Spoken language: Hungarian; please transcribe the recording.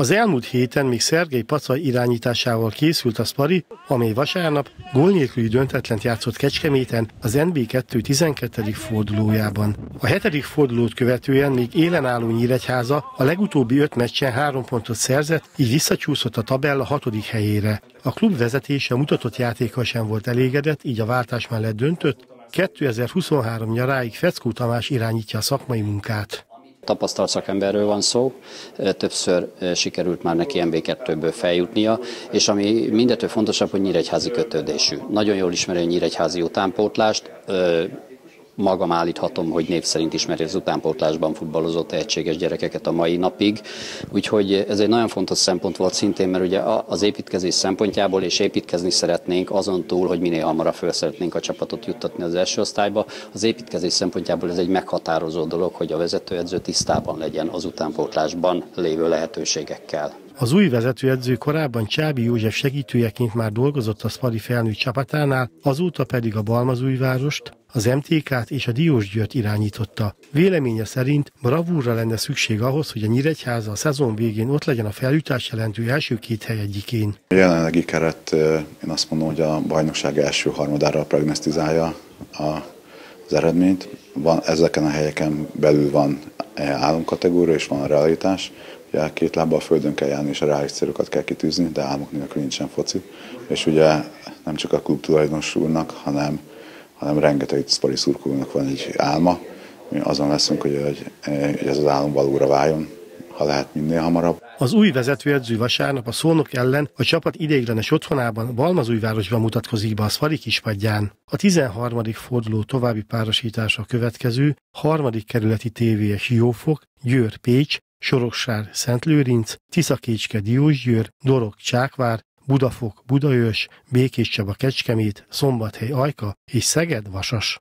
Az elmúlt héten még Szergei Pacaj irányításával készült a Spari, amely vasárnap gól nélküli döntetlent játszott Kecskeméten az NB2 12. fordulójában. A hetedik fordulót követően még élen álló Nyíregyháza a legutóbbi öt meccsen három pontot szerzett, így visszacsúszott a tabella hatodik helyére. A klub vezetése mutatott játéka sem volt elégedett, így a váltás mellett döntött, 2023 nyaráig Feckó Tamás irányítja a szakmai munkát. Tapasztalt szakemberről van szó, többször sikerült már neki MB2-ből feljutnia, és ami mindetől fontosabb, hogy nyíregyházi kötődésű. Nagyon jól ismeri a nyíregyházi utánpótlást, magam állíthatom, hogy név szerint ismeri az utánpótlásban futballozott tehetséges gyerekeket a mai napig. Úgyhogy ez egy nagyon fontos szempont volt szintén, mert ugye az építkezés szempontjából, és építkezni szeretnénk azon túl, hogy minél hamarabb föl szeretnénk a csapatot juttatni az első osztályba. Az építkezés szempontjából ez egy meghatározó dolog, hogy a vezetőedző tisztában legyen az utánpótlásban lévő lehetőségekkel. Az új vezetőedző korábban Csábi József segítőjeként már dolgozott a Spadi felnőtt csapatánál, azóta pedig a Balmazújvárost, az MTK-t és a Diósgyőrt irányította. Véleménye szerint bravúrra lenne szükség ahhoz, hogy a Nyíregyháza a szezon végén ott legyen a feljutás jelentő első két hely egyikén. A jelenlegi keret, én azt mondom, hogy a bajnokság első harmadára prognosztizálja az eredményt. Van, ezeken a helyeken belül van álomkategória és van a realitás. Ugye két lábbal a földön kell járni, és a reális célokat kell kitűzni, de álmok nélkül nincsen foci. És ugye nem csak a klub tulajdonosulnak, hanem, hanem rengeteg szpari szurkolónak van egy álma. Mi azon leszünk, hogy, hogy, ez az álom valóra váljon, ha lehet minél hamarabb. Az új vezetőedző vasárnap a szónok ellen a csapat ideiglenes otthonában Balmazújvárosban mutatkozik be a Szvari kispadján. A 13. forduló további párosítása következő harmadik kerületi TVS Jófok, Győr Pécs, Soroksár Szentlőrinc, Tiszakécske Diósgyőr, Dorog Csákvár, Budafok Budaörs, Békés Csaba Kecskemét, Szombathely Ajka és Szeged Vasas.